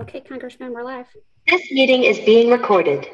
Okay, Congressman, we're live. This meeting is being recorded.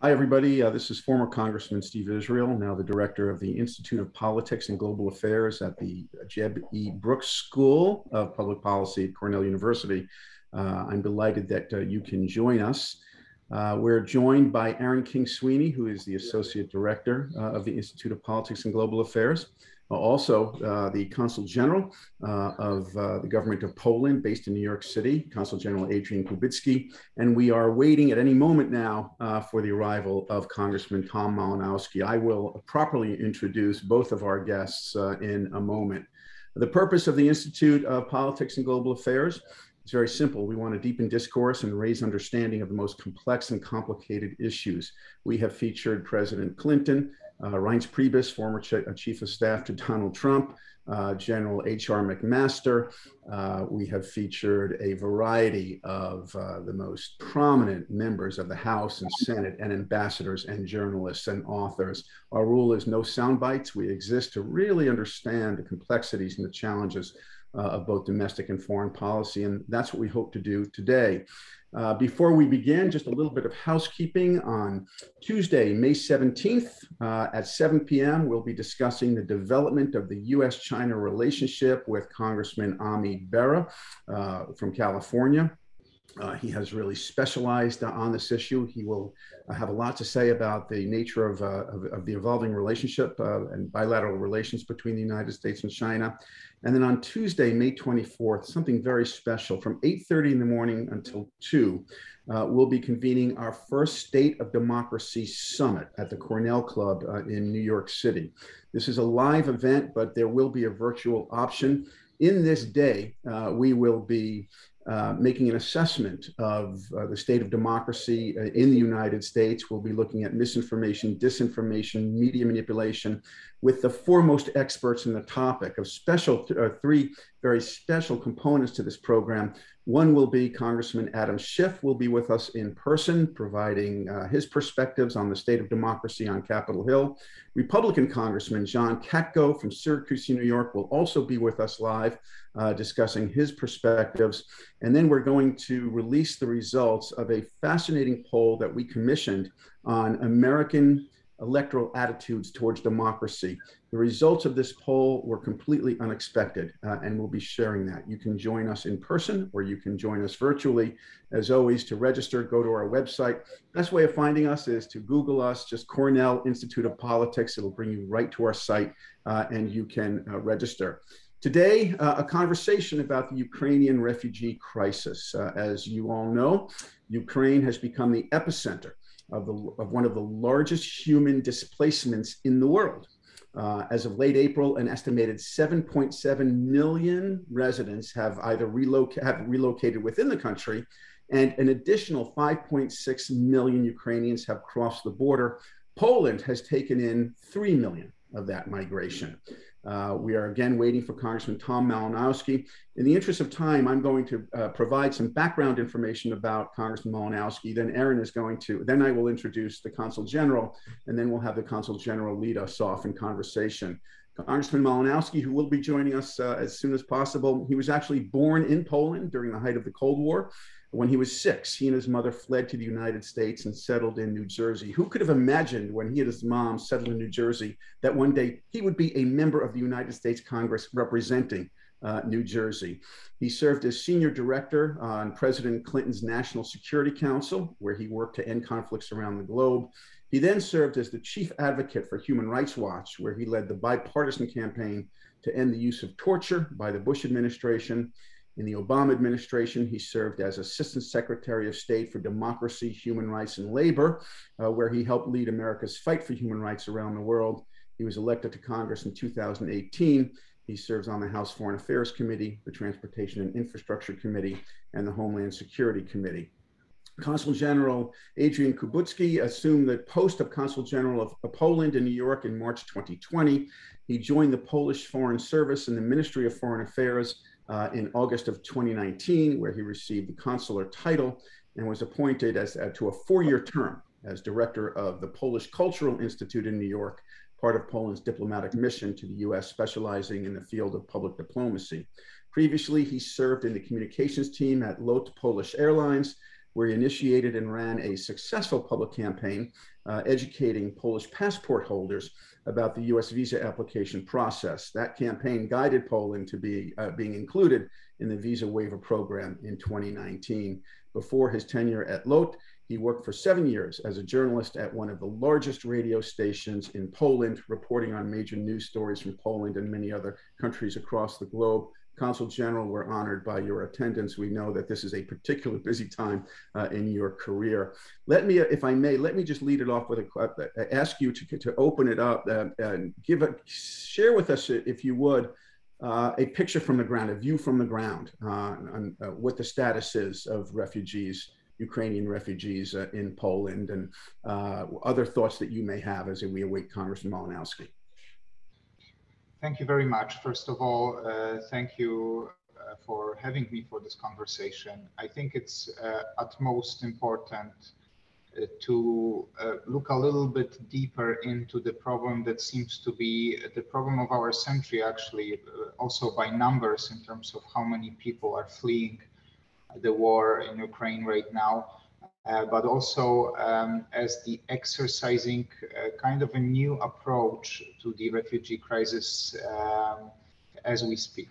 Hi, everybody. Uh, this is former Congressman Steve Israel, now the director of the Institute of Politics and Global Affairs at the Jeb E. Brooks School of Public Policy at Cornell University. Uh, I'm delighted that uh, you can join us. Uh, we're joined by Erin King Sweeney, who is the Associate Director uh, of the Institute of Politics and Global Affairs. Uh, also, uh, the Consul General uh, of the government of Poland, based in New York City, Consul General Adrian Kubicki. And we are waiting at any moment now for the arrival of Congressman Tom Malinowski. I will properly introduce both of our guests in a moment. The purpose of the Institute of Politics and Global Affairs it's very simple. We want to deepen discourse and raise understanding of the most complex and complicated issues. We have featured President Clinton, uh, Reince Priebus, former ch uh, chief of staff to Donald Trump, uh, General H.R. McMaster. Uh, we have featured a variety of uh, the most prominent members of the House and Senate and ambassadors and journalists and authors. Our rule is no sound bites. We exist to really understand the complexities and the challenges uh, of both domestic and foreign policy. And that's what we hope to do today. Uh, before we begin, just a little bit of housekeeping. On Tuesday, May 17th uh, at 7 p.m., we'll be discussing the development of the U.S. China relationship with Congressman Ami Bera uh, from California. Uh, he has really specialized on this issue. He will uh, have a lot to say about the nature of, uh, of, of, the evolving relationship uh, and bilateral relations between the United States and China. And then on Tuesday, May 24th, something very special from 8.30 in the morning until 2, uh, we'll be convening our first State of Democracy Summit at the Cornell Club uh, in New York City. This is a live event, but there will be a virtual option. In this day, we will be uh, making an assessment of uh, the state of democracy uh, in the United States. We'll be looking at misinformation, disinformation, media manipulation with the foremost experts in the topic of special, uh, three very special components to this program. One will be Congressman Adam Schiff will be with us in person, providing uh, his perspectives on the state of democracy on Capitol Hill. Republican Congressman John Katko from Syracuse, New York, will also be with us live, uh, discussing his perspectives. And then we're going to release the results of a fascinating poll that we commissioned on American electoral attitudes towards democracy. The results of this poll were completely unexpected, uh, and we'll be sharing that. You can join us in person or you can join us virtually. As always, to register, go to our website. Best way of finding us is to Google us, just Cornell Institute of Politics. It'll bring you right to our site, uh, and you can uh, register. Today, uh, a conversation about the Ukrainian refugee crisis. Uh, as you all know, Ukraine has become the epicenter of, the, of one of the largest human displacements in the world. Uh, as of late April, an estimated 7.7 million residents have either have relocated within the country, and an additional 5.6 million Ukrainians have crossed the border. Poland has taken in 3 million of that migration. Uh, we are again waiting for Congressman Tom Malinowski. In the interest of time, I'm going to uh, provide some background information about Congressman Malinowski. Then Erin is going to, then I will introduce the Consul General, and then we'll have the Consul General lead us off in conversation. Congressman Malinowski, who will be joining us uh, as soon as possible, he was actually born in Poland during the height of the Cold War. When he was six, he and his mother fled to the United States and settled in New Jersey. Who could have imagined when he and his mom settled in New Jersey that one day he would be a member of the United States Congress representing uh, New Jersey? He served as senior director on President Clinton's National Security Council, where he worked to end conflicts around the globe. He then served as the chief advocate for Human Rights Watch, where he led the bipartisan campaign to end the use of torture by the Bush administration in the Obama administration, he served as Assistant Secretary of State for Democracy, Human Rights, and Labor, uh, where he helped lead America's fight for human rights around the world. He was elected to Congress in 2018. He serves on the House Foreign Affairs Committee, the Transportation and Infrastructure Committee, and the Homeland Security Committee. Consul General Adrian Kubicki assumed the post of Consul General of, of Poland in New York in March 2020. He joined the Polish Foreign Service and the Ministry of Foreign Affairs uh, in August of 2019, where he received the consular title and was appointed as, uh, to a four-year term as director of the Polish Cultural Institute in New York, part of Poland's diplomatic mission to the US, specializing in the field of public diplomacy. Previously, he served in the communications team at LOT Polish Airlines, where he initiated and ran a successful public campaign uh, educating Polish passport holders about the US visa application process. That campaign guided Poland to be uh, being included in the visa waiver program in 2019. Before his tenure at LOT, he worked for seven years as a journalist at one of the largest radio stations in Poland, reporting on major news stories from Poland and many other countries across the globe. Consul General, we're honored by your attendance. We know that this is a particularly busy time uh, in your career. Let me, if I may, let me just lead it off with a uh, ask you to, to open it up uh, and give a share with us, if you would, uh, a picture from the ground, a view from the ground uh, on uh, what the status is of refugees, Ukrainian refugees in Poland, and other thoughts that you may have as we await Congressman Malinowski. Thank you very much. First of all, uh, thank you uh, for having me for this conversation. I think it's uh, utmost important uh, to uh, look a little bit deeper into the problem that seems to be the problem of our century, actually, uh, also by numbers in terms of how many people are fleeing the war in Ukraine right now uh, but also um, as the exercising uh, kind of a new approach to the refugee crisis um, as we speak.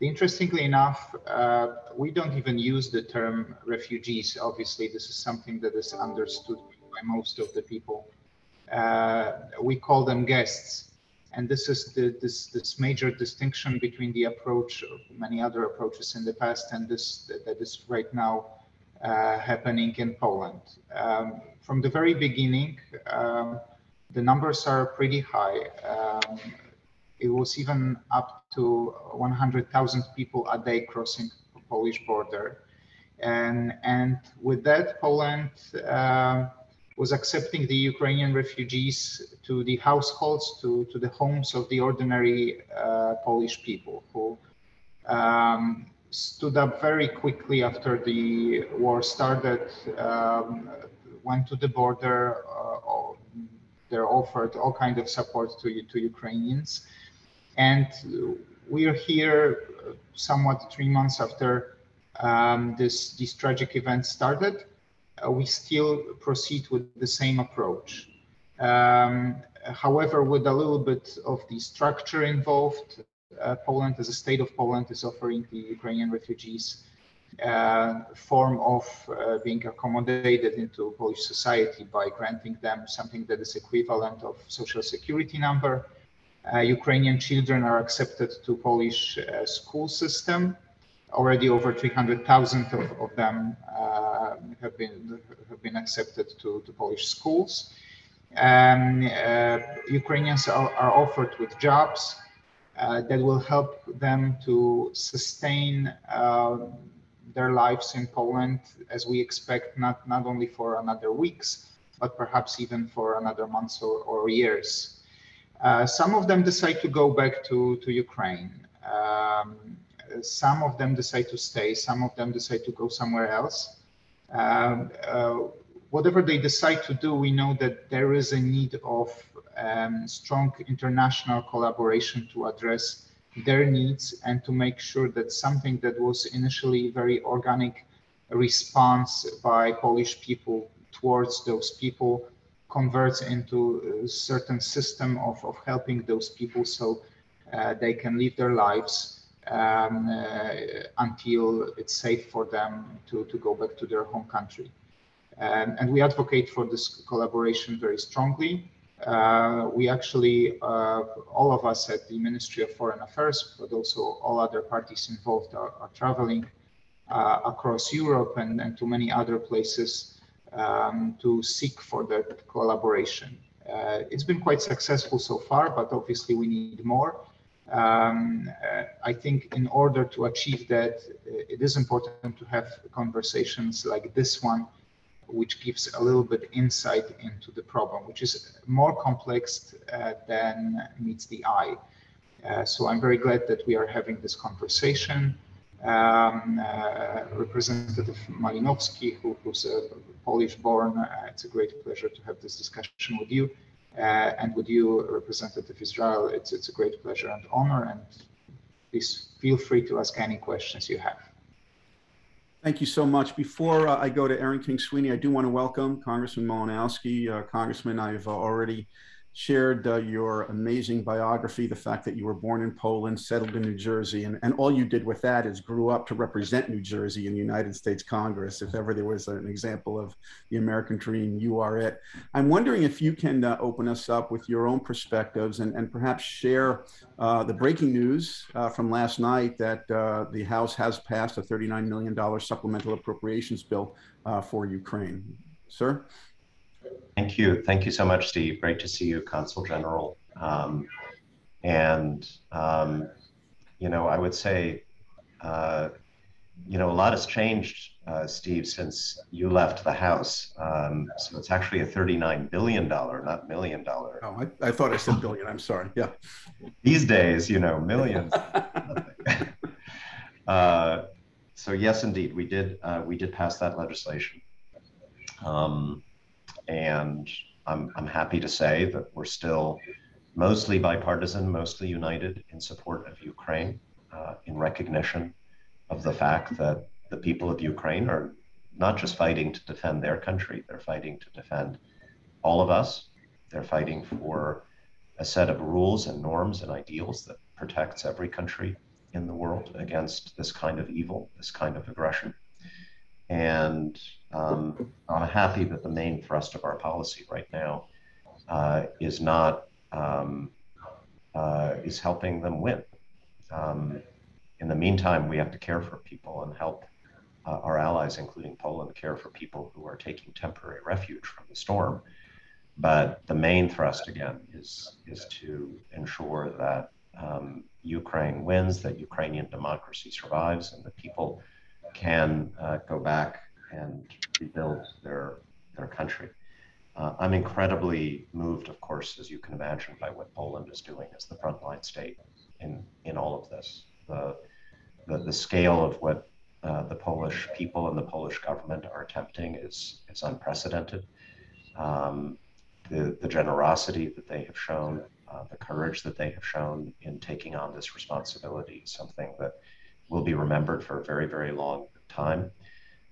Interestingly enough, uh, we don't even use the term refugees. Obviously, this is something that is understood by most of the people. Uh, we call them guests. And this is the, this, this major distinction between the approach many other approaches in the past and this that is right now happening in Poland. Um, from the very beginning, um, the numbers are pretty high. Um, it was even up to 100,000 people a day crossing the Polish border. And, and with that, Poland uh, was accepting the Ukrainian refugees to the households, to, to the homes of the ordinary uh, Polish people who um, stood up very quickly after the war started, um, went to the border, uh, they're offered all kind of support to, to Ukrainians. And we are here somewhat three months after um, this, this tragic event started. Uh, we still proceed with the same approach. Um, however, with a little bit of the structure involved, uh, Poland, as a state of Poland, is offering the Ukrainian refugees uh, form of uh, being accommodated into Polish society by granting them something that is equivalent of social security number. Uh, Ukrainian children are accepted to Polish uh, school system. Already over 300,000 of, of, them uh, have been have been accepted to, to Polish schools. Um, Ukrainians are, are offered with jobs uh, that will help them to sustain uh, their lives in Poland as we expect not, not only for another weeks, but perhaps even for another months or, or years. Uh, some of them decide to go back to, to Ukraine. Um, some of them decide to stay, some of them decide to go somewhere else. Um, uh, whatever they decide to do, we know that there is a need of um, strong international collaboration to address their needs and to make sure that something that was initially very organic response by Polish people towards those people converts into a certain system of, of helping those people so uh, they can live their lives um, uh, until it's safe for them to, to go back to their home country. Um, and we advocate for this collaboration very strongly. Uh, we actually, uh, all of us at the Ministry of Foreign Affairs, but also all other parties involved are, are traveling uh, across Europe and, and to many other places um, to seek for that collaboration. Uh, it's been quite successful so far, but obviously we need more. Um, uh, I think in order to achieve that, it is important to have conversations like this one which gives a little bit insight into the problem, which is more complex uh, than meets the eye. Uh, so I'm very glad that we are having this conversation. Um, uh, Representative Malinowski, who, who's a Polish-born, uh, it's a great pleasure to have this discussion with you. Uh, and with you, Representative Israel, it's, it's a great pleasure and honor. And please feel free to ask any questions you have. Thank you so much. Before uh, I go to Erin King Sweeney, I do want to welcome Congressman Malinowski. Uh, Congressman, I've uh, already shared uh, your amazing biography, the fact that you were born in Poland, settled in New Jersey, and, and all you did with that is grew up to represent New Jersey in the United States Congress. If ever there was an example of the American dream, you are it. I'm wondering if you can uh, open us up with your own perspectives and, and perhaps share uh, the breaking news uh, from last night that uh, the House has passed a $39 million supplemental appropriations bill uh, for Ukraine. Sir? Thank you. Thank you so much, Steve. Great to see you, Consul General. Um, and, um, you know, I would say, uh, you know, a lot has changed, uh, Steve, since you left the House. Um, so it's actually a $39 billion, not million dollar. Oh, I, I thought I said billion. I'm sorry. Yeah. These days, you know, millions. uh, so yes, indeed, we did. Uh, we did pass that legislation. Um, and I'm, I'm happy to say that we're still mostly bipartisan, mostly united in support of Ukraine, uh, in recognition of the fact that the people of Ukraine are not just fighting to defend their country, they're fighting to defend all of us. They're fighting for a set of rules and norms and ideals that protects every country in the world against this kind of evil, this kind of aggression. And um, I'm happy that the main thrust of our policy right now uh, is not um, uh, is helping them win. Um, in the meantime, we have to care for people and help uh, our allies, including Poland, care for people who are taking temporary refuge from the storm. But the main thrust, again, is is to ensure that um, Ukraine wins, that Ukrainian democracy survives, and that people can uh, go back and rebuild their their country. Uh, I'm incredibly moved, of course, as you can imagine, by what Poland is doing as the frontline state in in all of this. The the, the scale of what uh, the Polish people and the Polish government are attempting is is unprecedented. Um, the the generosity that they have shown, uh, the courage that they have shown in taking on this responsibility, is something that will be remembered for a very very long time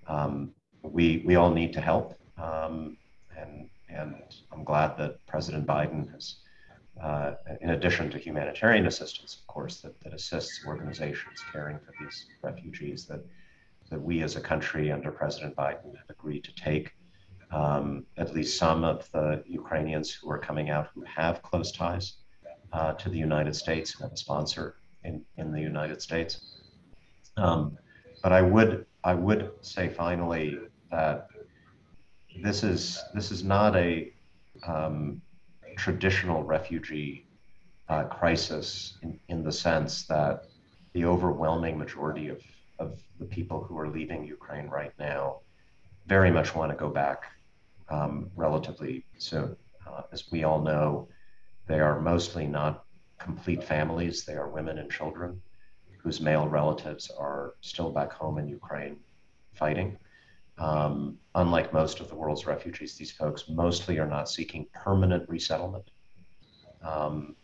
um, we we all need to help, um, and and I'm glad that President Biden has, uh, in addition to humanitarian assistance, of course, that, that assists organizations caring for these refugees, that that we as a country under President Biden have agreed to take um, at least some of the Ukrainians who are coming out who have close ties uh, to the United States and have a sponsor in, in the United States. Um, but I would I would say finally that this is this is not a um, traditional refugee uh, crisis in, in the sense that the overwhelming majority of, of the people who are leaving Ukraine right now very much want to go back um, relatively soon. Uh, as we all know, they are mostly not complete families, they are women and children whose male relatives are still back home in Ukraine fighting. Um, unlike most of the world's refugees, these folks mostly are not seeking permanent resettlement. Um,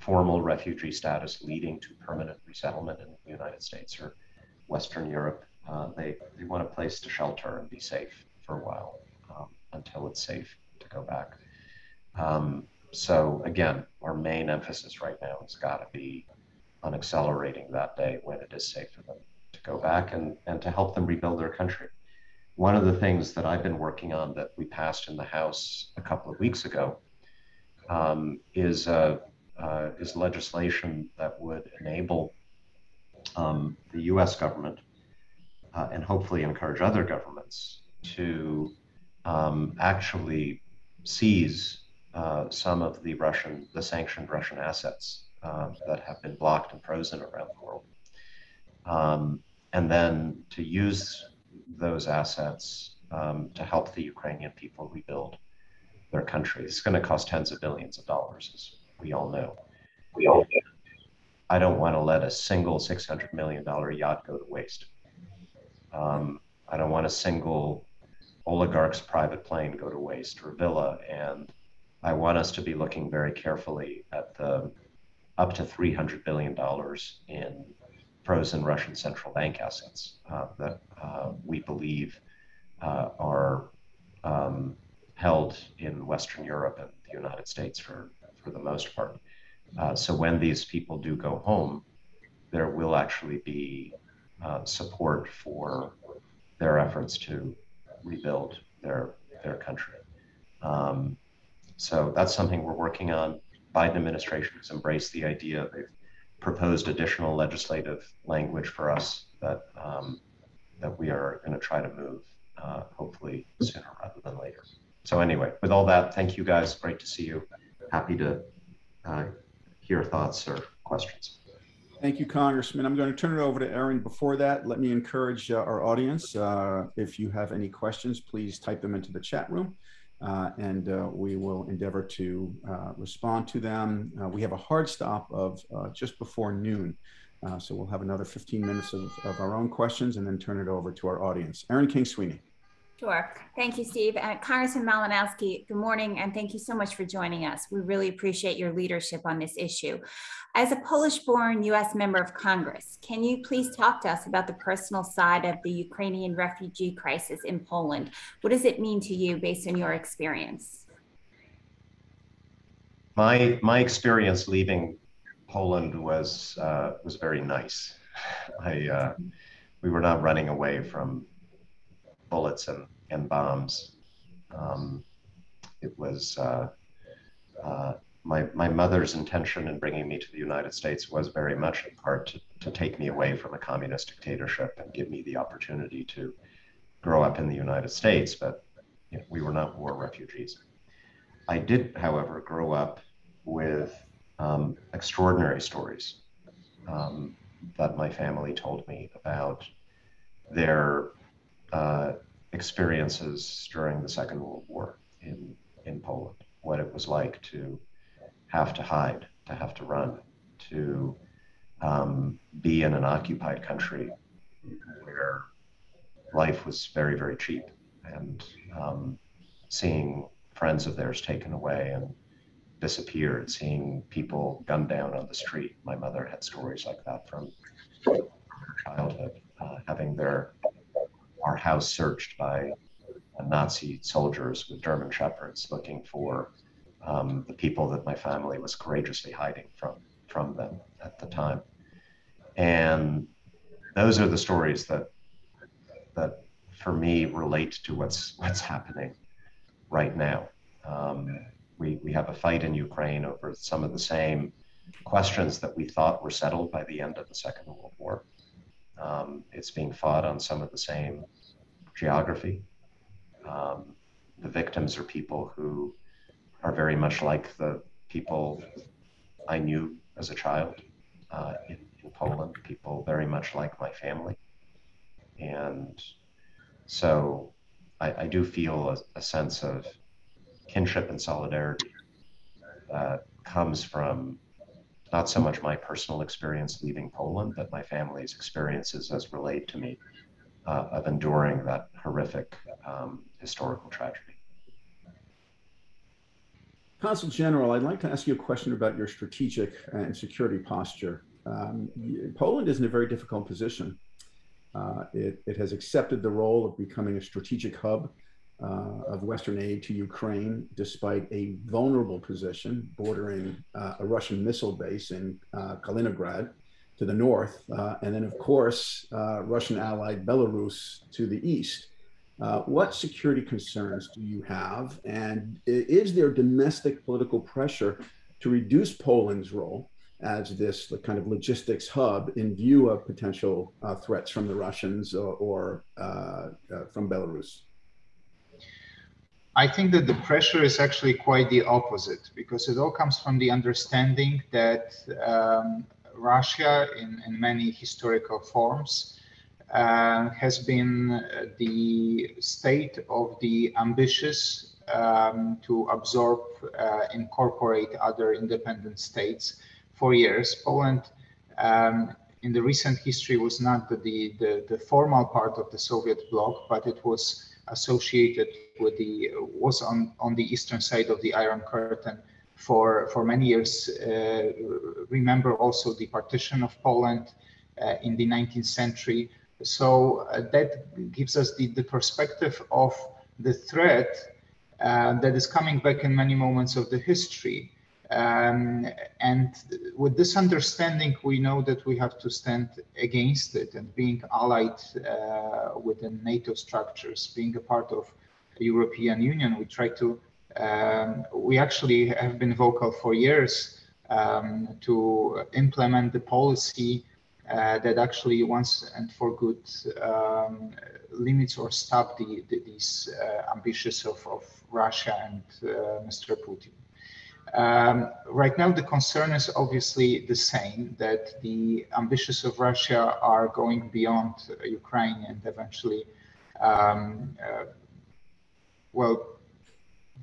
formal refugee status leading to permanent resettlement in the United States or Western Europe. Uh, they, they want a place to shelter and be safe for a while um, until it's safe to go back. Um, so, again, our main emphasis right now has got to be on accelerating that day when it is safe for them to go back and, and to help them rebuild their country. One of the things that I've been working on that we passed in the House a couple of weeks ago um, is, uh, uh, is legislation that would enable um, the US government uh, and hopefully encourage other governments to um, actually seize uh, some of the Russian, the sanctioned Russian assets uh, that have been blocked and frozen around the world. Um, and then to use those assets um, to help the Ukrainian people rebuild their country. It's going to cost tens of billions of dollars, as we all know. We all know. I don't want to let a single $600 million yacht go to waste. Um, I don't want a single oligarch's private plane go to waste or villa. And I want us to be looking very carefully at the up to $300 billion in frozen Russian central bank assets uh, that uh, we believe uh, are um, held in Western Europe and the United States for, for the most part. Uh, so when these people do go home, there will actually be uh, support for their efforts to rebuild their their country. Um, so that's something we're working on. Biden administration has embraced the idea. They've proposed additional legislative language for us that um, that we are going to try to move, uh, hopefully sooner rather than later. So anyway, with all that, thank you guys. Great to see you. Happy to uh, hear thoughts or questions. Thank you, Congressman. I'm going to turn it over to Erin. Before that, let me encourage uh, our audience. Uh, if you have any questions, please type them into the chat room. Uh, and uh, we will endeavor to uh, respond to them. Uh, we have a hard stop of just before noon. so we'll have another 15 minutes of, of our own questions and then turn it over to our audience. Erin King Sweeney. Sure. Thank you, Steve. Uh, Congressman Malinowski, good morning, and thank you so much for joining us. We really appreciate your leadership on this issue. As a Polish-born U.S. member of Congress, can you please talk to us about the personal side of the Ukrainian refugee crisis in Poland? What does it mean to you based on your experience? My, my experience leaving Poland was, uh, was very nice. I, uh, we were not running away from bullets and, and bombs. Um, it was uh, uh, my, my mother's intention in bringing me to the United States was very much in part to, to take me away from a communist dictatorship and give me the opportunity to grow up in the United States, but you know, we were not war refugees. I did, however, grow up with um, extraordinary stories um, that my family told me about their uh, experiences during the Second World War in, in Poland, what it was like to have to hide, to have to run, to um, be in an occupied country where life was very, very cheap, and um, seeing friends of theirs taken away and disappeared, seeing people gunned down on the street. My mother had stories like that from childhood, uh, having their our house searched by Nazi soldiers with German shepherds looking for um, the people that my family was courageously hiding from from them at the time. And those are the stories that that for me relate to what's what's happening right now. Um, we, we have a fight in Ukraine over some of the same questions that we thought were settled by the end of the Second World War. Um, it's being fought on some of the same geography. Um, the victims are people who are very much like the people I knew as a child uh, in, in, Poland, people very much like my family. And so I, I do feel a, a, sense of kinship and solidarity that comes from not so much my personal experience leaving Poland, but my family's experiences as relate to me uh, of enduring that horrific um, historical tragedy. Consul General, I'd like to ask you a question about your strategic and security posture. Um, Poland is in a very difficult position. Uh, it, it, has accepted the role of becoming a strategic hub uh, of Western aid to Ukraine, despite a vulnerable position bordering uh, a Russian missile base in uh, Kaliningrad to the north, uh, and then, of course, uh, Russian allied Belarus to the east. Uh, what security concerns do you have? And is there domestic political pressure to reduce Poland's role as this kind of logistics hub in view of potential uh, threats from the Russians or, or uh, uh, from Belarus? I think that the pressure is actually quite the opposite because it all comes from the understanding that um, Russia in, in many historical forms uh, has been uh, the state of the ambitious um, to absorb, uh, incorporate other independent states for years. Poland um, in the recent history was not the, the, the, formal part of the Soviet bloc, but it was associated with the, was on, on the eastern side of the Iron Curtain for, for many years. Uh, remember also the partition of Poland uh, in the 19th century. So uh, that gives us the, the perspective of the threat that is coming back in many moments of the history. Um, and with this understanding, we know that we have to stand against it and being allied uh, within NATO structures, being a part of the European Union, we try to, um, we actually have been vocal for years um, to implement the policy uh, that actually once and for good um, limits or stop the, the these uh, ambitions of, of Russia and uh, Mr. Putin. Um, right now, the concern is obviously the same that the ambitions of Russia are going beyond Ukraine and eventually, um, uh, well,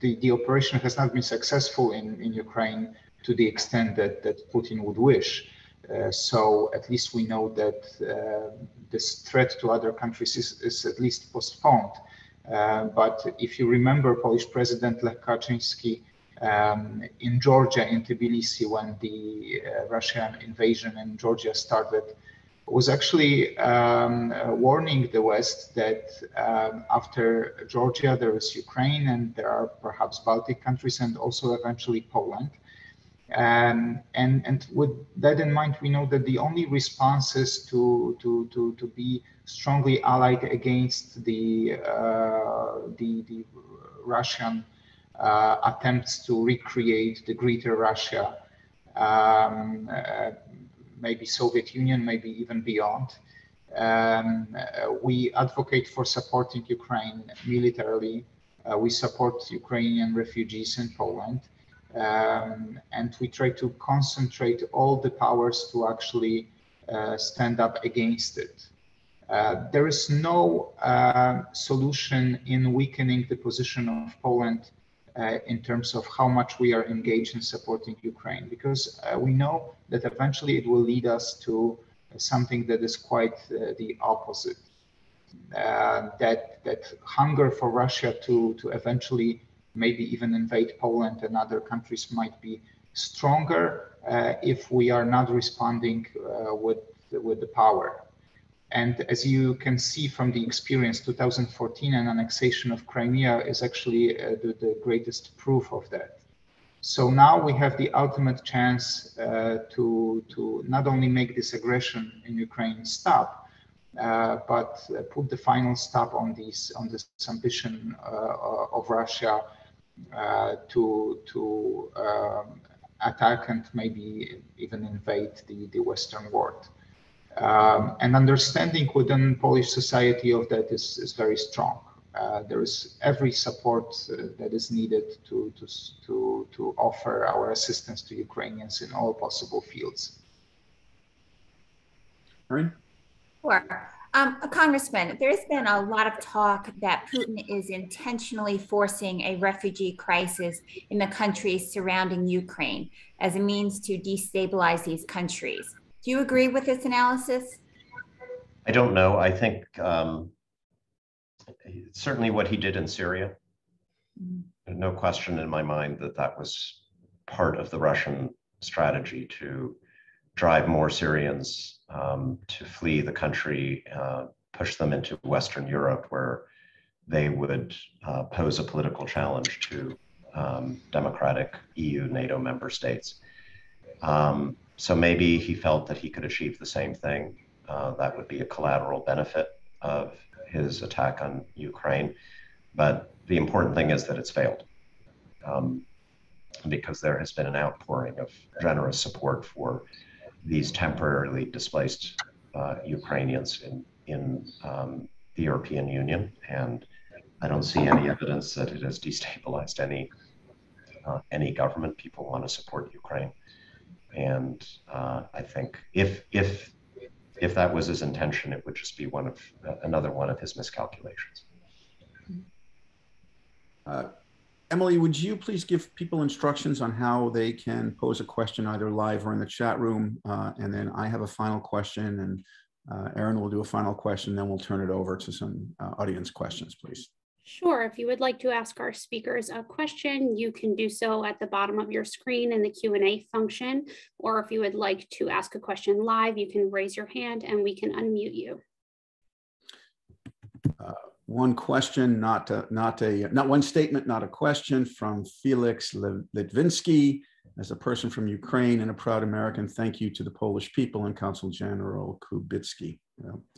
the, the operation has not been successful in, in Ukraine to the extent that, that Putin would wish. Uh, so at least we know that uh, this threat to other countries is, is at least postponed. Uh, but if you remember, Polish President Lech Kaczynski um, in Georgia, in Tbilisi, when the uh, Russian invasion in Georgia started, was actually um, uh, warning the West that um, after Georgia, there is Ukraine and there are perhaps Baltic countries and also eventually Poland. Um, and, and with that in mind, we know that the only responses to, to, to, to be strongly allied against the, uh, the, the Russian uh, attempts to recreate the greater Russia, um, uh, maybe Soviet Union, maybe even beyond. Um, uh, we advocate for supporting Ukraine militarily. Uh, we support Ukrainian refugees in Poland. Um, and we try to concentrate all the powers to actually uh, stand up against it. Uh, there is no uh, solution in weakening the position of Poland uh, in terms of how much we are engaged in supporting Ukraine, because uh, we know that eventually it will lead us to something that is quite uh, the opposite. that that hunger for Russia to to eventually maybe even invade Poland and other countries might be stronger uh, if we are not responding uh, with, with the power. And as you can see from the experience, 2014 and annexation of Crimea is actually uh, the, the, greatest proof of that. So now we have the ultimate chance uh, to, to not only make this aggression in Ukraine stop, uh, but uh, put the final stop on these on this ambition of Russia uh, to to um, attack and maybe even invade the, the Western world. Um, and understanding within Polish society of that is, is very strong. Uh, there is every support uh, that is needed to, to, to, to offer our assistance to Ukrainians in all possible fields. Erin? Sure. Um, Congressman, there's been a lot of talk that Putin is intentionally forcing a refugee crisis in the countries surrounding Ukraine as a means to destabilize these countries. Do you agree with this analysis? I don't know. I think um, certainly what he did in Syria, mm-hmm. no question in my mind that that was part of the Russian strategy to drive more Syrians um, to flee the country, uh, push them into Western Europe, where they would uh, pose a political challenge to um, democratic EU, NATO member states. Um, so maybe he felt that he could achieve the same thing. Uh, that would be a collateral benefit of his attack on Ukraine. But the important thing is that it's failed. Um, because there has been an outpouring of generous support for these temporarily displaced uh, Ukrainians in, in um, the European Union. And I don't see any evidence that it has destabilized any, uh, any government. People want to support Ukraine. And uh, I think if, if, if that was his intention, it would just be one of uh, another one of his miscalculations. Uh, Emily, would you please give people instructions on how they can pose a question either live or in the chat room? Uh, and then I have a final question and uh, Erin will do a final question, then we'll turn it over to some uh, audience questions, please. Sure. If you would like to ask our speakers a question, you can do so at the bottom of your screen in the Q&A function. Or if you would like to ask a question live, you can raise your hand and we can unmute you. Uh, one question, not a, not a not one statement, not a question from Felix Litvinsky. As a person from Ukraine and a proud American, thank you to the Polish people and Consul General Kubicki.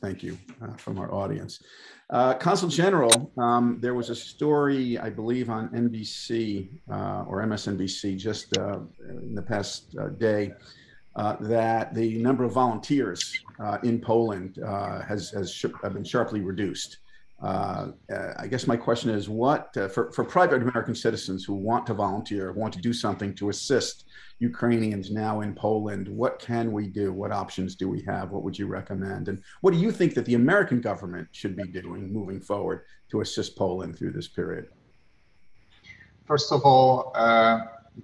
Thank you uh, from our audience. Uh, Consul General, um, there was a story, I believe, on NBC uh, or MSNBC just uh, in the past uh, day that the number of volunteers in Poland has, has been sharply reduced. Uh, I guess my question is what, uh, for, for private American citizens who want to volunteer, want to do something to assist Ukrainians now in Poland, what can we do? What options do we have? What would you recommend? And what do you think that the American government should be doing moving forward to assist Poland through this period? First of all, uh,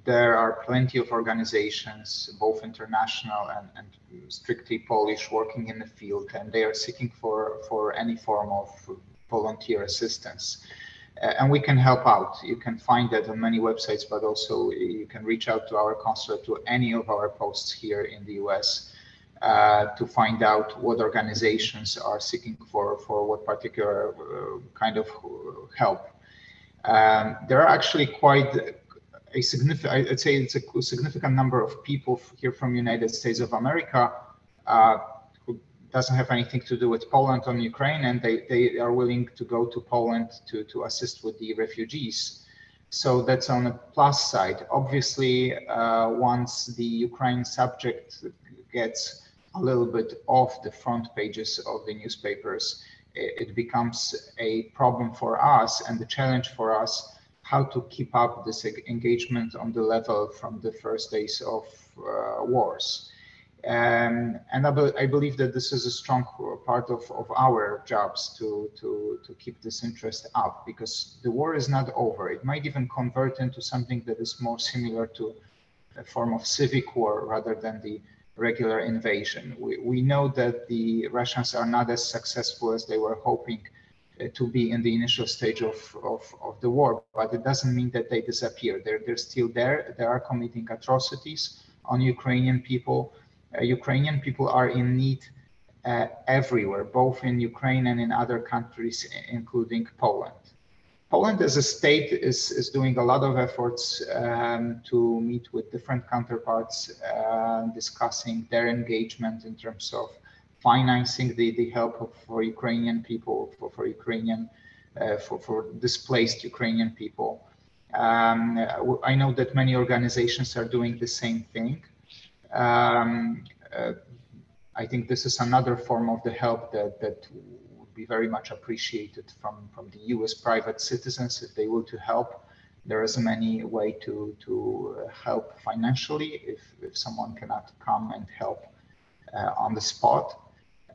there are plenty of organizations, both international and, and, strictly Polish, working in the field, and they are seeking for, for any form of volunteer assistance. Uh, and we can help out. You can find that on many websites, but also you can reach out to our consulate to any of our posts here in the US uh, to find out what organizations are seeking for, for what particular uh, kind of help. Um, there are actually quite a significant, I'd say it's a significant number of people here from United States of America uh, doesn't have anything to do with Poland or Ukraine, and they, they are willing to go to Poland to, to assist with the refugees. So that's on the plus side. Obviously, uh, once the Ukraine subject gets a little bit off the front pages of the newspapers, it, it becomes a problem for us and the challenge for us how to keep up this engagement on the level from the first days of uh, wars. Um, and I, be, I, believe that this is a strong part of, of our jobs to, to, to keep this interest up because the war is not over. It might even convert into something that is more similar to a form of civic war rather than the regular invasion. We, we know that the Russians are not as successful as they were hoping uh, to be in the initial stage of, of, of the war, but it doesn't mean that they disappear. They're, they're still there. They are committing atrocities on Ukrainian people Ukrainian people are in need uh, everywhere, both in Ukraine and in other countries, including Poland. Poland as a state is, is doing a lot of efforts um, to meet with different counterparts, uh, discussing their engagement in terms of financing the, the help of, for Ukrainian people, for, for Ukrainian, uh, for, for displaced Ukrainian people. Um, I know that many organizations are doing the same thing. Um, uh, I think this is another form of the help that, that would be very much appreciated from, from the US private citizens if they were to help. There is many way to, to help financially if, if someone cannot come and help uh, on the spot.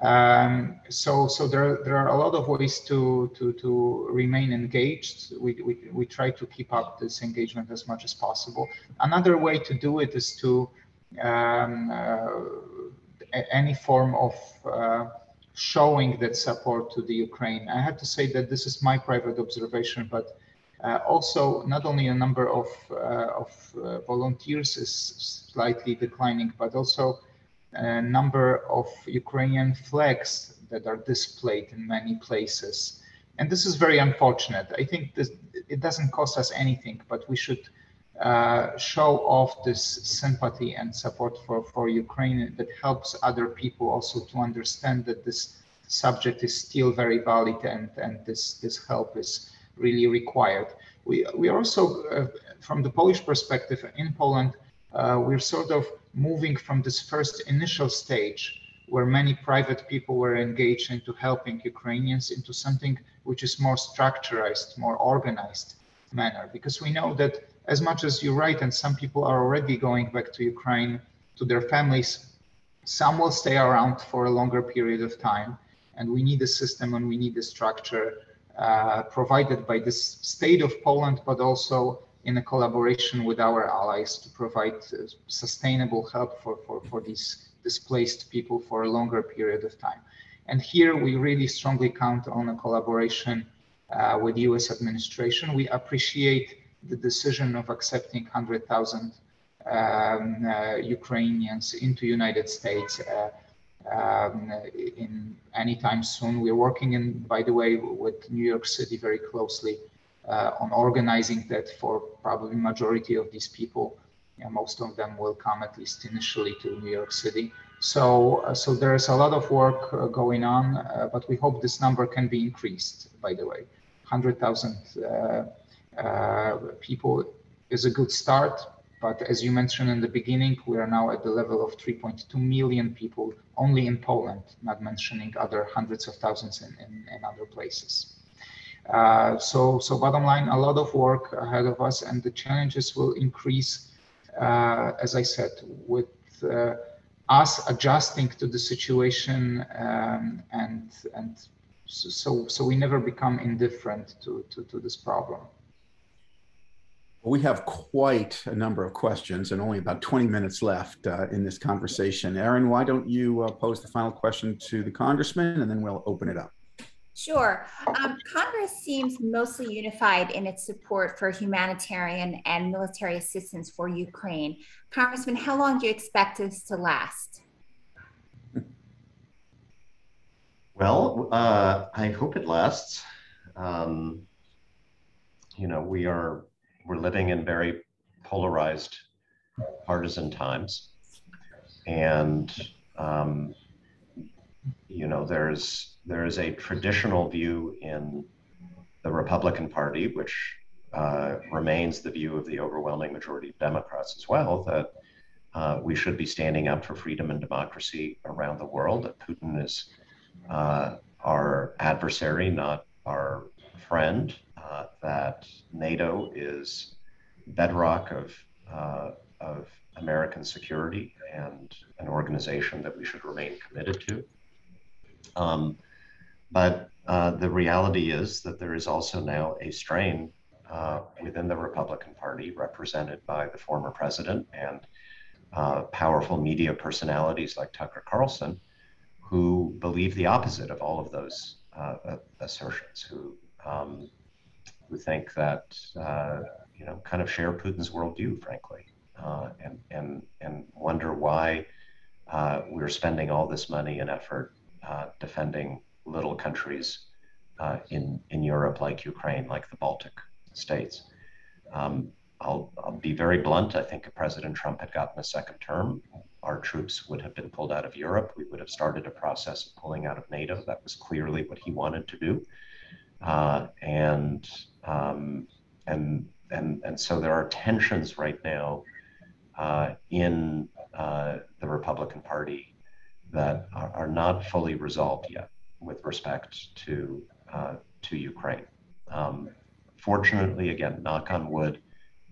Um, so so there, there are a lot of ways to, to, to remain engaged. We, we, we try to keep up this engagement as much as possible. Another way to do it is to um, uh, any form of uh, showing that support to the Ukraine. I have to say that this is my private observation, but uh, also not only a number of, uh, of uh, volunteers is slightly declining, but also a number of Ukrainian flags that are displayed in many places. And this is very unfortunate. I think this, it doesn't cost us anything, but we should uh, show off this sympathy and support for, for Ukraine that helps other people also to understand that this subject is still very valid and, and this, this help is really required. We, we are also, uh, from the Polish perspective in Poland, uh, we're sort of moving from this first initial stage where many private people were engaged into helping Ukrainians into something which is more structured, more organized manner, because we know that as much as you're right, and some people are already going back to Ukraine to their families, some will stay around for a longer period of time. And we need a system and we need a structure uh, provided by this state of Poland, but also in a collaboration with our allies to provide uh, sustainable help for, for, for these displaced people for a longer period of time. And here we really strongly count on a collaboration uh, with U.S. administration. We appreciate the decision of accepting 100,000 um, uh, Ukrainians into United States uh, um, in anytime soon. We're working in, by the way, with New York City very closely uh, on organizing that for probably majority of these people. Most of them will come at least initially to New York City. So, uh, so there is a lot of work uh, going on, uh, but we hope this number can be increased. By the way, 100,000 uh, people is a good start. But as you mentioned in the beginning, we are now at the level of 3.2 million people only in Poland, not mentioning other hundreds of thousands in, in, in other places. Uh, so, so bottom line, a lot of work ahead of us, and the challenges will increase, uh, as I said, with uh, us adjusting to the situation, um, and and so so we never become indifferent to to, to this problem. We have quite a number of questions and only about 20 minutes left uh, in this conversation. Erin, why don't you uh, pose the final question to the congressman and then we'll open it up. Sure. Um, Congress seems mostly unified in its support for humanitarian and military assistance for Ukraine. Congressman, how long do you expect this to last? Well, uh, I hope it lasts. Um, you know, we are we're living in very polarized, partisan times, and um, you know, there's there is a traditional view in the Republican Party, which uh, remains the view of the overwhelming majority of Democrats as well, that uh, we should be standing up for freedom and democracy around the world. That Putin is uh, our adversary, not our friend, uh, that NATO is bedrock of, uh, of American security and an organization that we should remain committed to. Um, but uh, the reality is that there is also now a strain within the Republican Party, represented by the former president and powerful media personalities like Tucker Carlson, who believe the opposite of all of those uh, assertions, who think that uh, you know kind of share Putin's worldview, frankly, uh, and and and wonder why uh, we're spending all this money and effort uh, defending little countries uh, in in Europe like Ukraine, like the Baltic states. Um, I'll, I'll be very blunt. I think if President Trump had gotten a second term, our troops would have been pulled out of Europe. We would have started a process of pulling out of NATO. That was clearly what he wanted to do. Uh, and um, and and and so there are tensions right now uh, in uh, the Republican Party that are, are, not fully resolved yet with respect to uh, to Ukraine. Um, fortunately, again, knock on wood,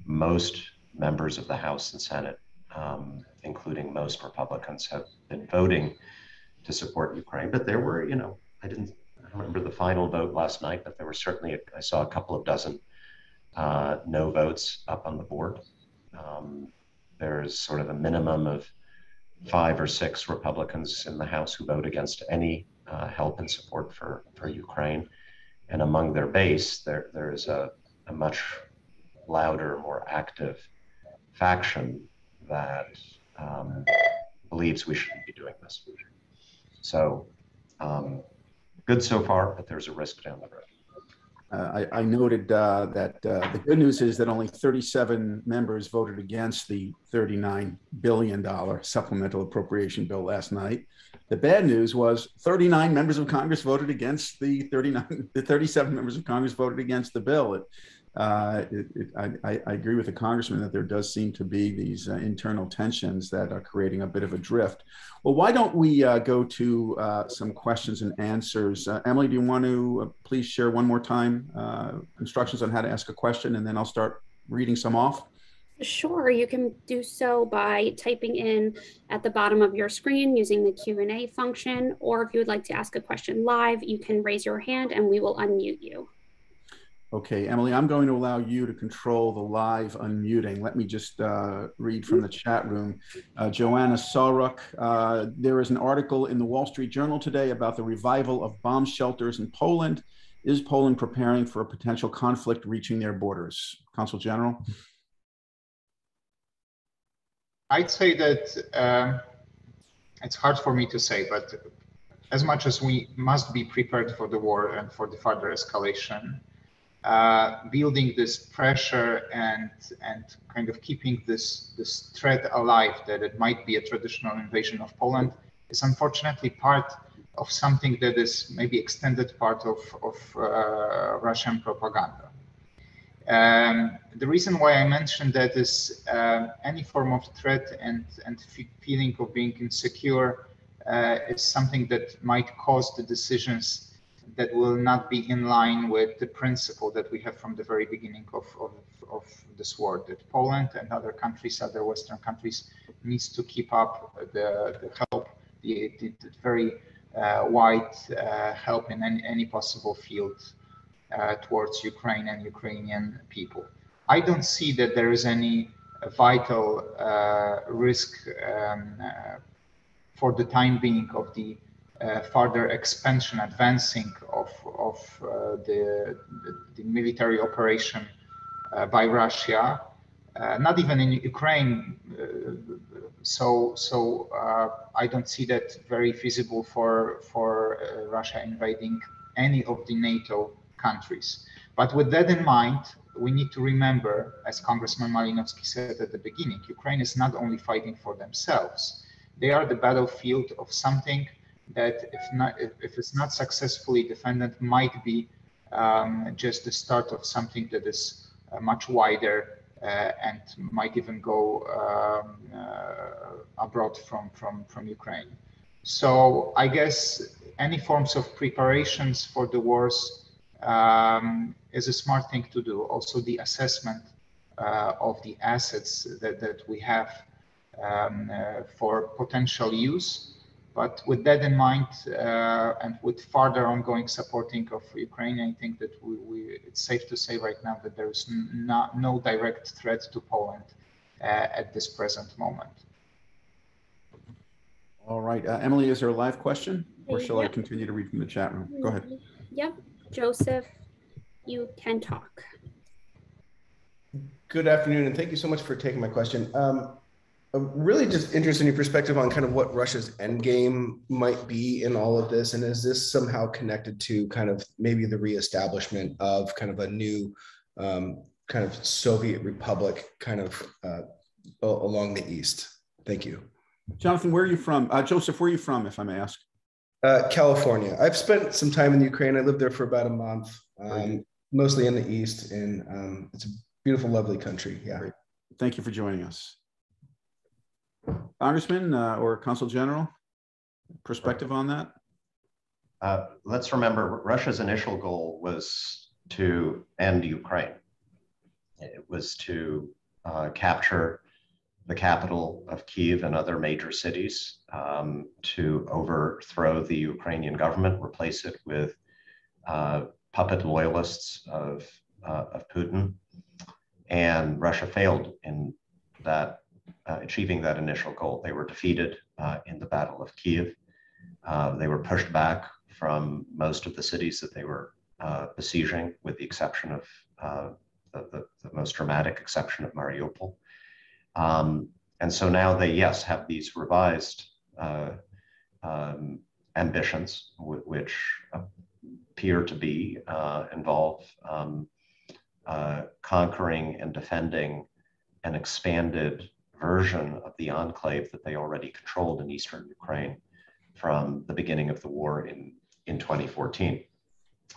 most members of the House and Senate, um, including most Republicans, have been voting to support Ukraine. But there were, you know, I didn't remember the final vote last night, but there were certainly, a, I saw a couple of dozen uh, no votes up on the board. Um, there's sort of a minimum of five or six Republicans in the House who vote against any uh, help and support for, for Ukraine. And among their base, there, there is a, a much louder, more active faction that um, believes we shouldn't be doing this. So um, good so far, but there's a risk down the road. Uh, I, I, noted uh, that uh, the good news is that only 37 members voted against the $39 billion supplemental appropriation bill last night. The bad news was 39 members of Congress voted against the 39, the 37 members of Congress voted against the bill. It, uh, it, it, I, I, agree with the congressman that there does seem to be these uh, internal tensions that are creating a bit of a drift. Well, why don't we uh, go to uh, some questions and answers? Uh, Emily, do you want to please share one more time instructions on how to ask a question, and then I'll start reading some off? Sure, you can do so by typing in at the bottom of your screen using the Q&A function, or if you would like to ask a question live, you can raise your hand and we will unmute you. Okay, Emily, I'm going to allow you to control the live unmuting. Let me just uh, read from the chat room. Uh, Joanna Soruk, uh, there is an article in the Wall Street Journal today about the revival of bomb shelters in Poland Is Poland preparing for a potential conflict reaching their borders? Consul General? I'd say that um, it's hard for me to say, but as much as we must be prepared for the war and for the further escalation, uh, building this pressure and and kind of keeping this this threat alive that it might be a traditional invasion of Poland is unfortunately part of something that is maybe extended part of, of uh, Russian propaganda. Um, the reason why I mentioned that is uh, any form of threat and, and feeling of being insecure uh, is something that might cause the decisions that will not be in line with the principle that we have from the very beginning of, of, of this war, that Poland and other countries, other Western countries, needs to keep up the, the help, the, the, the very uh, wide uh, help in any, any possible field uh, towards Ukraine and Ukrainian people. I don't see that there is any vital risk um, for the time being of the uh, Uh, further expansion, advancing of, of uh, the, the, the, military operation uh, by Russia, uh, not even in Ukraine. Uh, so so I don't see that very feasible for, for Russia invading any of the NATO countries. But with that in mind, we need to remember, as Congressman Malinowski said at the beginning, Ukraine is not only fighting for themselves, they are the battlefield of something that, if, not, if, it's not successfully defended, might be um, just the start of something that is uh, much wider uh, and might even go um, uh, abroad from, from, from Ukraine. So I guess any forms of preparations for the wars um, is a smart thing to do. Also, the assessment uh, of the assets that, that we have um, uh, for potential use. But with that in mind, uh, and with further ongoing supporting of Ukraine, I think that we, we, it's safe to say right now that there is not, no direct threat to Poland uh, at this present moment. All right, uh, Emily, is there a live question, or shall yep. I continue to read from the chat room? Go ahead. Yep. Joseph, you can talk. Good afternoon, and thank you so much for taking my question. Um, I'm really just interested in your perspective on kind of what Russia's end game might be in all of this, and is this somehow connected to kind of maybe the reestablishment of kind of a new um, kind of Soviet republic kind of uh, along the east? Thank you. Jonathan, where are you from? Uh, Joseph, where are you from, if I may ask? Uh, California. I've spent some time in Ukraine. I lived there for about a month, um, mostly in the east, and um, it's a beautiful, lovely country. Yeah. Great. Thank you for joining us, Congressman uh, or Consul General. Perspective on that? Uh, let's remember, Russia's initial goal was to end Ukraine. It was to uh, capture the capital of Kiev and other major cities um, to overthrow the Ukrainian government, replace it with uh, puppet loyalists of, uh, of Putin. And Russia failed in that, uh, achieving that initial goal. They were defeated uh, in the Battle of Kiev. Uh, they were pushed back from most of the cities that they were uh, besieging, with the exception of the, the, the most dramatic exception of Mariupol. Um, and so now they, yes, have these revised um, ambitions, which appear to be uh, involve um, uh, conquering and defending an expanded version of the enclave that they already controlled in eastern Ukraine from the beginning of the war in, in 2014,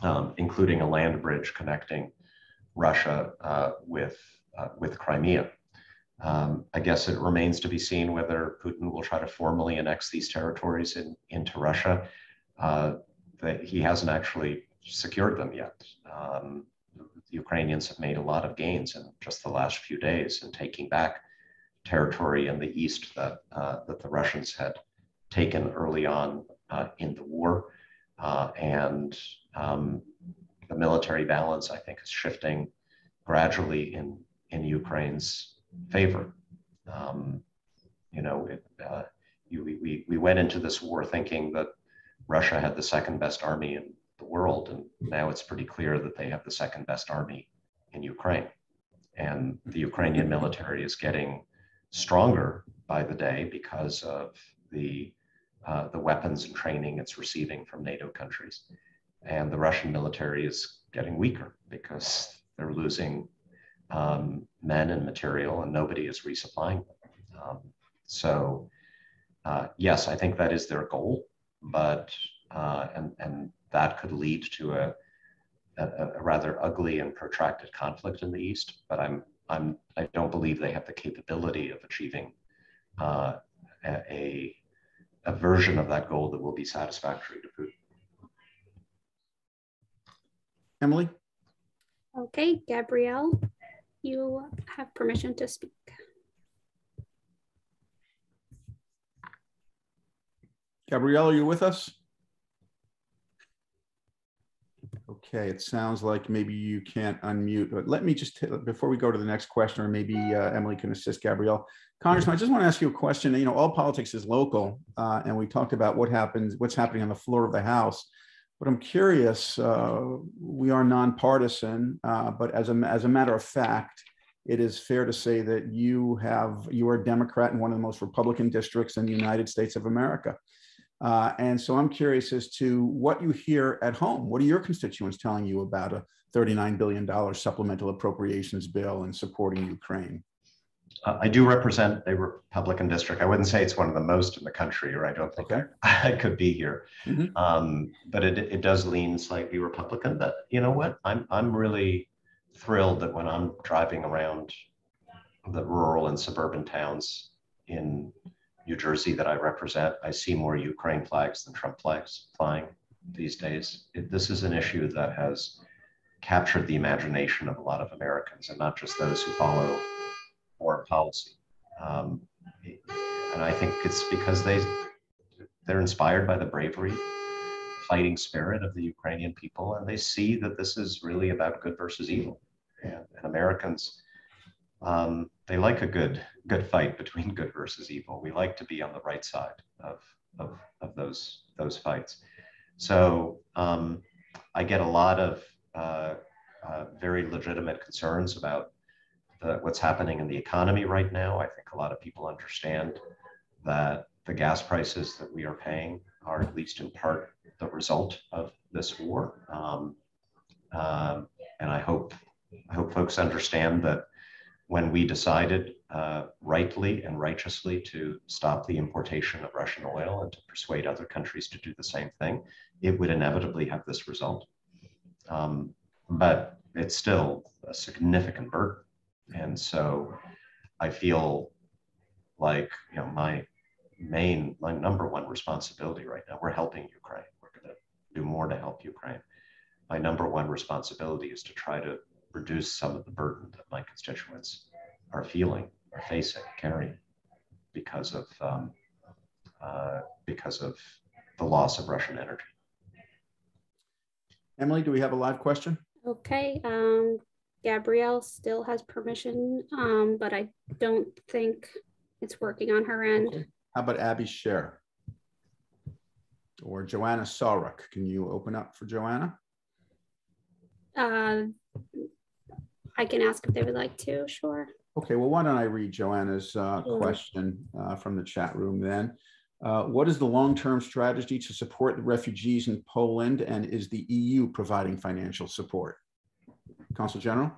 um, including a land bridge connecting Russia uh, with, uh, with Crimea. Um, I guess it remains to be seen whether Putin will try to formally annex these territories in, into Russia. Uh, that he hasn't actually secured them yet. Um, the Ukrainians have made a lot of gains in just the last few days in taking back territory in the east that uh, that the Russians had taken early on uh, in the war, uh, and um, the military balance I think is shifting gradually in in Ukraine's favor. Um, you know, it, uh, you, we, we went into this war thinking that Russia had the second best army in the world. And now it's pretty clear that they have the second best army in Ukraine. And the Ukrainian military is getting stronger by the day because of the, uh, the weapons and training it's receiving from NATO countries. And the Russian military is getting weaker because they're losing um, men and material and nobody is resupplying them. Um, so uh, yes, I think that is their goal, but uh, and and that could lead to a, a, a, rather ugly and protracted conflict in the east. But I'm I'm I don't believe they have the capability of achieving uh, a a version of that goal that will be satisfactory to Putin. Emily. Okay, Gabrielle, you have permission to speak. Gabrielle, are you with us? Okay, it sounds like maybe you can't unmute, but let me just, before we go to the next question, or maybe uh, Emily can assist Gabrielle. Congressman, I just want to ask you a question. You know, all politics is local, uh, and we talked about what happens, what's happening on the floor of the House. But I'm curious, uh, we are nonpartisan, uh, but as a, as a matter of fact, it is fair to say that you have, you are a Democrat in one of the most Republican districts in the United States of America. Uh, and so I'm curious as to what you hear at home. What are your constituents telling you about a $39 billion supplemental appropriations bill and supporting Ukraine? Uh, I do represent a Republican district. I wouldn't say it's one of the most in the country, or I don't think okay. I, could be here. Mm-hmm. Um, but it, it does lean slightly Republican. But you know what? I'm I'm really thrilled that when I'm driving around the rural and suburban towns in New Jersey that I represent, I see more Ukraine flags than Trump flags flying these days. It, this is an issue that has captured the imagination of a lot of Americans and not just those who follow foreign policy. Um, and I think it's because they they're inspired by the bravery, fighting spirit of the Ukrainian people, and they see that this is really about good versus evil. And, and Americans um, they like a good good fight between good versus evil. We like to be on the right side of of, of those those fights. So um, I get a lot of uh, uh, very legitimate concerns about the, what's happening in the economy right now. I think a lot of people understand that the gas prices that we are paying are at least in part the result of this war. Um, um and I hope I hope folks understand that when we decided uh, rightly and righteously to stop the importation of Russian oil and to persuade other countries to do the same thing, it would inevitably have this result. Um, but it's still a significant burden. And so I feel like, you know, my main, my number one responsibility right now, we're helping Ukraine. We're going to do more to help Ukraine. My number one responsibility is to try to reduce some of the burden that my constituents are feeling, are facing, carrying because of um, uh, because of the loss of Russian energy. Emily, do we have a live question? Okay. Um, Gabrielle still has permission, um, but I don't think it's working on her end. Okay. How about Abby Sher? Or Joanna Saruk? Can you open up for Joanna? Uh, I can ask if they would like to, sure. Okay, well, why don't I read Joanna's uh, sure. question uh, from the chat room then? Uh, what is the long-term strategy to support the refugees in Poland and is the EU providing financial support? Consul General?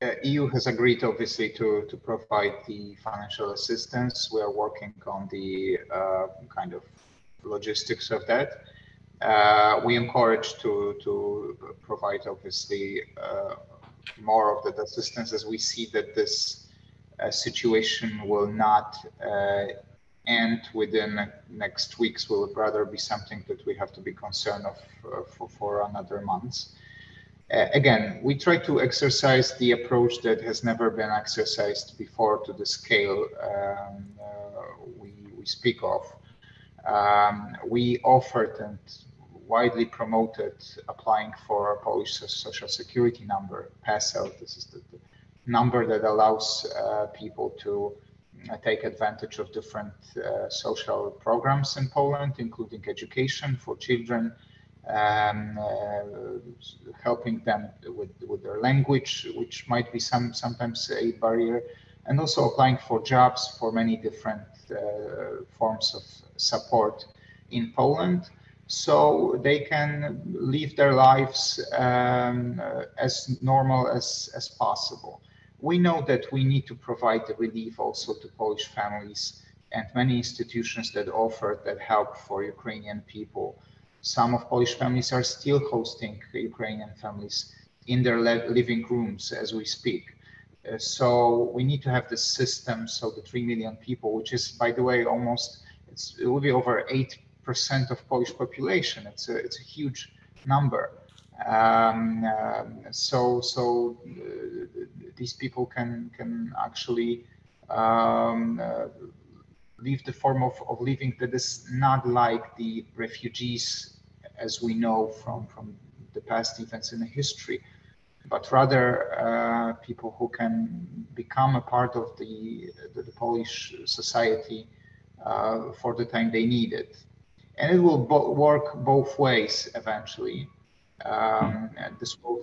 Uh, EU has agreed obviously to, to provide the financial assistance. We are working on the uh, kind of logistics of that uh, we encourage to to provide obviously uh, more of that assistance as we see that this uh, situation will not uh, end within next weeks will rather be something that we have to be concerned of uh, for, for another months. Uh, again, we try to exercise the approach that has never been exercised before to the scale um, we, we speak of. Um, we offered and widely promoted applying for a Polish social security number, PESEL. This is the, the number that allows uh, people to take advantage of different uh, social programs in Poland, including education for children, um, uh, helping them with, with their language, which might be some sometimes a barrier, and also applying for jobs for many different uh, forms of support in Poland so they can live their lives um, uh, as normal as, as possible. We know that we need to provide the relief also to Polish families and many institutions that offer that help for Ukrainian people. Some of Polish families are still hosting Ukrainian families in their living rooms as we speak. Uh, so we need to have the system so the 3 million people, which is, by the way, almost, it will be over 8 percent of Polish population. It's a it's a huge number. Um, um, so so uh, these people can can actually um, uh, live the form of, of living that is not like the refugees as we know from from the past events in the history but rather uh, people who can become a part of the, the, the Polish society uh, for the time they need it and it will bo work both ways eventually. Um, and this will,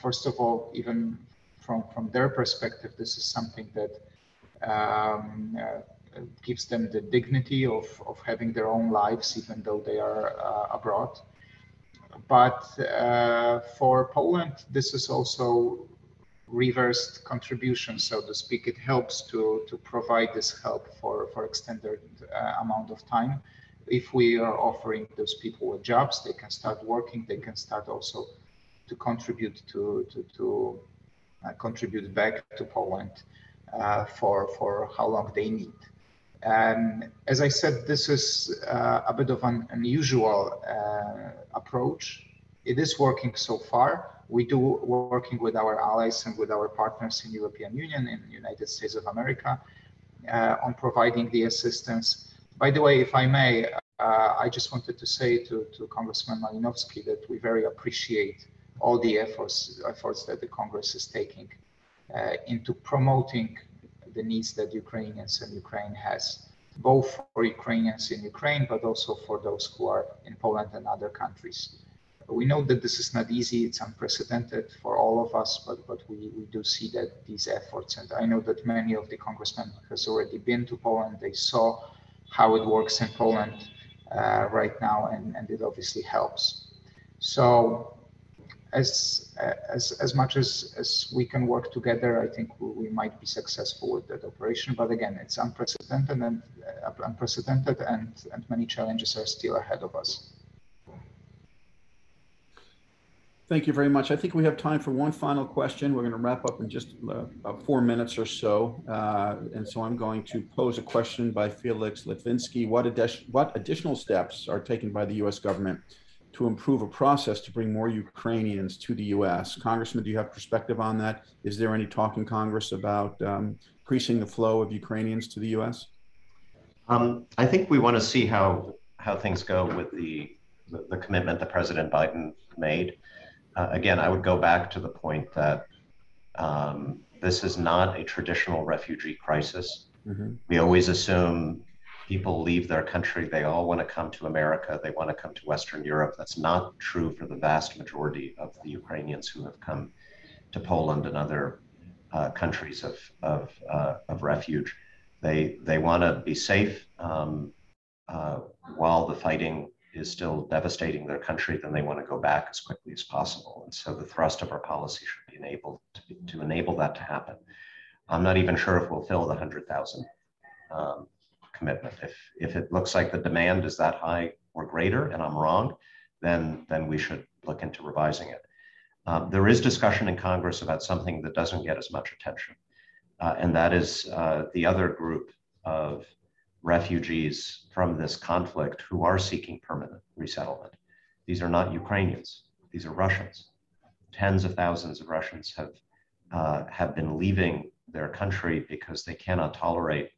first of all, even from from their perspective, this is something that um, uh, gives them the dignity of of having their own lives, even though they are uh, abroad. But uh, for Poland, this is also reversed contribution, so to speak. It helps to to provide this help for for extended uh, amount of time if we are offering those people jobs, they can start working. They can start also to contribute to to, to uh, contribute back to Poland uh, for for how long they need. And as I said, this is uh, a bit of an unusual uh, approach. It is working so far. We do working with our allies and with our partners in European Union, in the United States of America, uh, on providing the assistance by the way, if I may, uh, I just wanted to say to, to Congressman Malinowski that we very appreciate all the efforts, efforts that the Congress is taking uh, into promoting the needs that Ukrainians and Ukraine has, both for Ukrainians in Ukraine, but also for those who are in Poland and other countries. We know that this is not easy, it's unprecedented for all of us, but, but we, we do see that these efforts, and I know that many of the congressmen has already been to Poland, they saw how it works in Poland uh, right now, and, and it obviously helps. So as as as much as as we can work together, I think we, we might be successful with that operation. But again, it's unprecedented and uh, unprecedented, and and many challenges are still ahead of us. Thank you very much. I think we have time for one final question. We're going to wrap up in just uh, about four minutes or so. Uh, and so I'm going to pose a question by Felix Litvinsky. What, what additional steps are taken by the US government to improve a process to bring more Ukrainians to the US? Congressman, do you have perspective on that? Is there any talk in Congress about um, increasing the flow of Ukrainians to the US? Um, I think we want to see how, how things go with the, the commitment that President Biden made uh, again, I would go back to the point that um, this is not a traditional refugee crisis. Mm-hmm. We always assume people leave their country, they all want to come to America, they want to come to Western Europe. That's not true for the vast majority of the Ukrainians who have come to Poland and other uh, countries of, of, uh, of refuge. They, they want to be safe um, uh, while the fighting is still devastating their country, then they want to go back as quickly as possible. And so the thrust of our policy should be enabled to, to enable that to happen. I'm not even sure if we'll fill the 100,000 um, commitment. If, if it looks like the demand is that high or greater, and I'm wrong, then, then we should look into revising it. Um, there is discussion in Congress about something that doesn't get as much attention, uh, and that is uh, the other group of refugees from this conflict who are seeking permanent resettlement. These are not Ukrainians, these are Russians. Tens of thousands of Russians have, uh, have been leaving their country because they cannot tolerate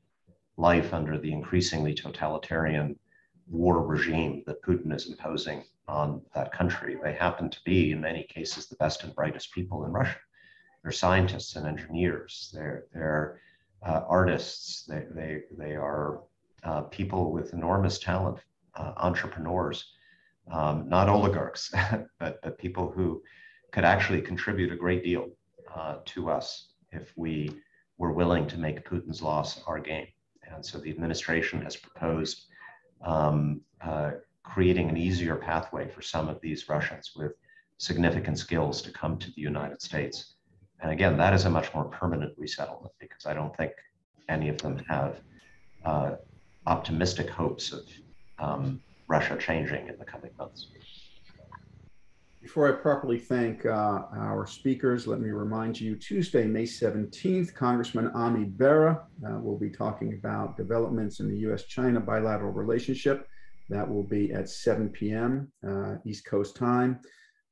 life under the increasingly totalitarian war regime that Putin is imposing on that country. They happen to be, in many cases, the best and brightest people in Russia. They're scientists and engineers. They're, they're uh, artists. They, they, they are uh, people with enormous talent, uh, entrepreneurs, um, not oligarchs, but, but people who could actually contribute a great deal uh, to us if we were willing to make Putin's loss our gain. And so the administration has proposed um, uh, creating an easier pathway for some of these Russians with significant skills to come to the United States. And again, that is a much more permanent resettlement because I don't think any of them have uh, optimistic hopes of um, Russia changing in the coming months. Before I properly thank uh, our speakers, let me remind you Tuesday, May 17th, Congressman Ami Bera uh, will be talking about developments in the US China bilateral relationship. That will be at 7 p.m. Uh, East Coast time.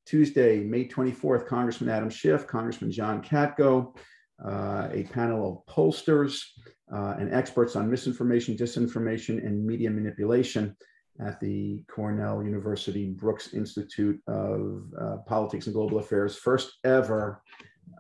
Tuesday, May 24th, Congressman Adam Schiff, Congressman John Katko, uh, a panel of pollsters uh, and experts on misinformation, disinformation, and media manipulation at the Cornell University Brooks Institute of uh, Politics and Global Affairs, first ever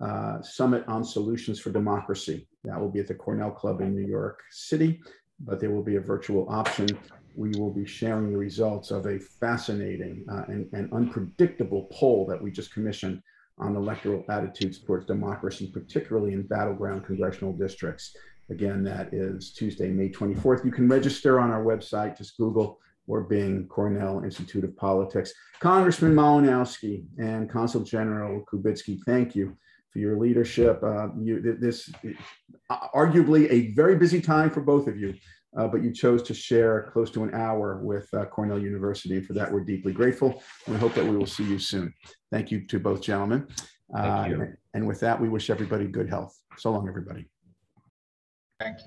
uh, Summit on Solutions for Democracy. That will be at the Cornell Club in New York City, but there will be a virtual option. We will be sharing the results of a fascinating uh, and, and unpredictable poll that we just commissioned on electoral attitudes towards democracy, particularly in battleground congressional districts. Again, that is Tuesday, May 24th. You can register on our website, just Google or Bing Cornell Institute of Politics. Congressman Malinowski and Consul General Kubicki, thank you for your leadership. Uh, you, this uh, arguably a very busy time for both of you, uh, but you chose to share close to an hour with uh, Cornell University. And for that, we're deeply grateful. We hope that we will see you soon. Thank you to both gentlemen. Thank you. Uh, and with that, we wish everybody good health. So long, everybody. Thank you.